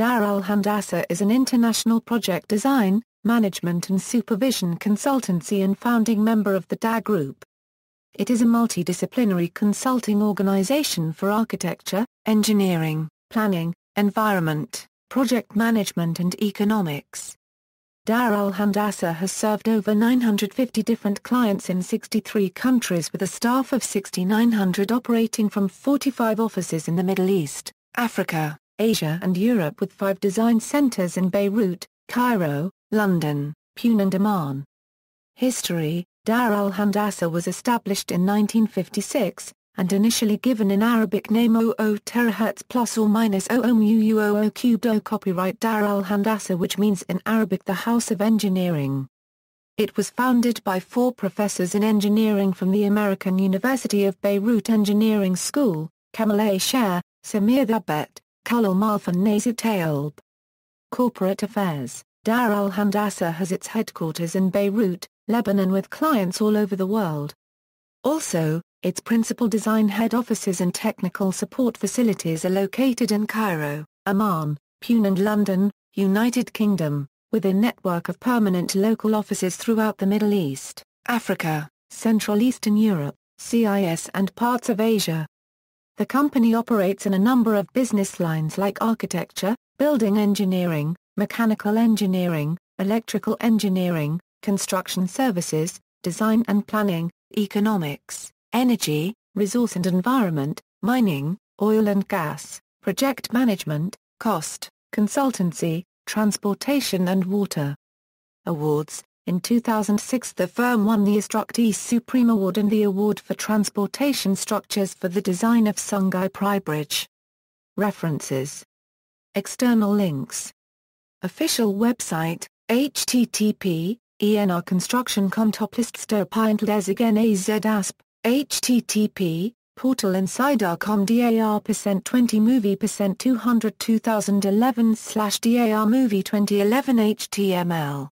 Dar Al is an international project design, management and supervision consultancy and founding member of the Dar Group. It is a multidisciplinary consulting organization for architecture, engineering, planning, environment, project management and economics. Dar al has served over 950 different clients in 63 countries with a staff of 6,900 operating from 45 offices in the Middle East, Africa, Asia and Europe with five design centers in Beirut, Cairo, London, Pune and Amman. History Dar al Handasah was established in 1956, and initially given an Arabic name 00 terahertz plus or minus 00 mu cubed O copyright Dar al-Handasah which means in Arabic the House of Engineering. It was founded by four professors in engineering from the American University of Beirut Engineering School, Kamal A. Shair, Samir Thabet, And Nazih Taleb. Corporate Affairs Dar al-Handasah has its headquarters in Beirut, Lebanon with clients all over the world. Also, its principal design head offices and technical support facilities are located in Cairo, Amman, Pune and London, United Kingdom, with a network of permanent local offices throughout the Middle East, Africa, Central Eastern Europe, CIS and parts of Asia. The company operates in a number of business lines like architecture, building engineering, mechanical engineering, electrical engineering, construction services, design and planning, economics, energy, resource and environment, mining, oil and gas, project management, cost, consultancy, transportation and water. Awards In 2006 the firm won the IStructE Supreme Award and the Award for Transportation Structures for the design of Sungai Prai Bridge. References. External links. Official website, http, enr construction com top list Stirpint Desigen AZ http portal insider.com dar percent 20 movie percent 200 2011 slash dar movie 2011 html